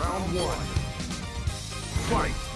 Round one. Fight!